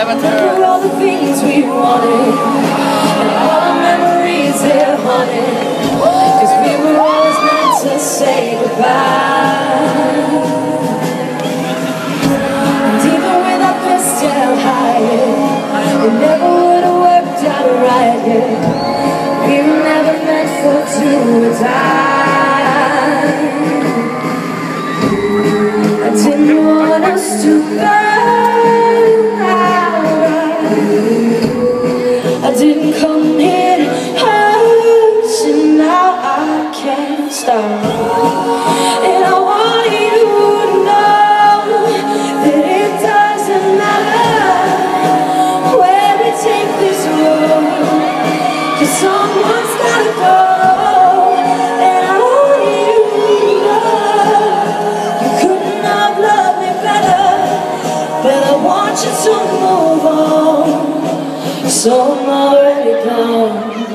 After all the things we wanted And all the memories they're haunted. Cause we were always meant to say goodbye. And even with our fists held high It never would have worked out right, yeah We were never meant for two to die. I didn't want us to burn want you to move on. So I'm already gone.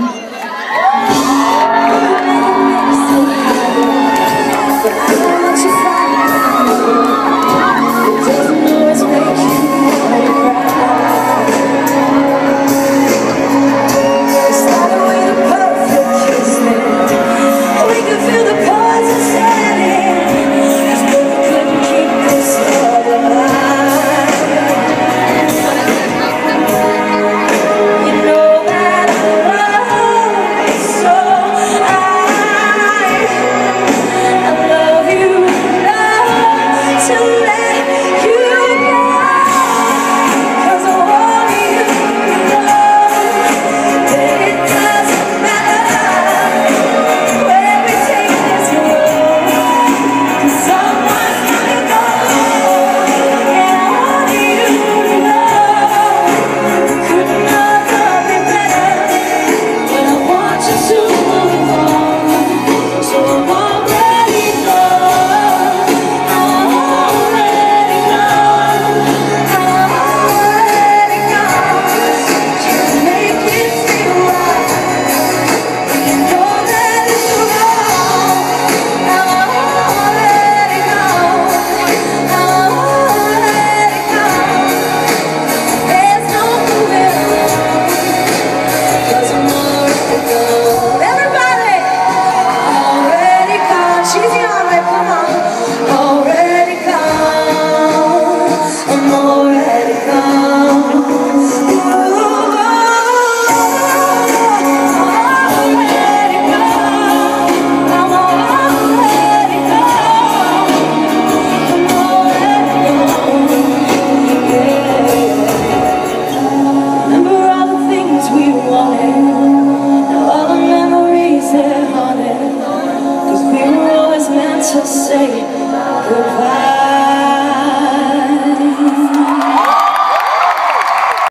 goodbye.